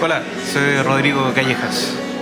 Hola, soy Rodrigo Callejas.